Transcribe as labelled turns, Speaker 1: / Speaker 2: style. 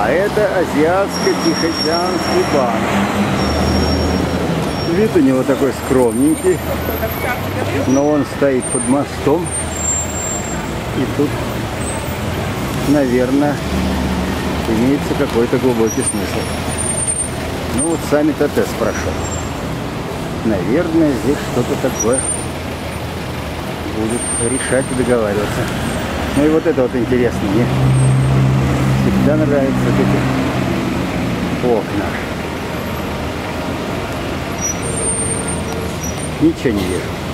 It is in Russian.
Speaker 1: А это Азиатско-Тихоокеанский банк. Вид у него такой скромненький, но он стоит под мостом. И тут, наверное, имеется какой-то глубокий смысл. Ну вот сами ТТ прошел. Наверное, здесь что-то такое будет решать и договариваться. Ну и вот это вот интересно мне. Всегда нравятся эти окна. Ничего не вижу.